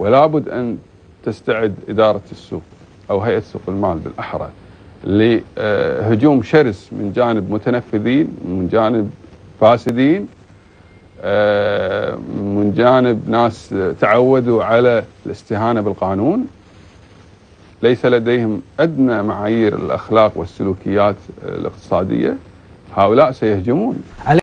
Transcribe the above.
ولا بد أن تستعد إدارة السوق أو هيئة سوق المال بالأحرى لهجوم شرس من جانب متنفذين من جانب فاسدين من جانب ناس تعودوا على الاستهانة بالقانون. ليس لديهم أدنى معايير الأخلاق والسلوكيات الاقتصادية. هؤلاء سيهجمون.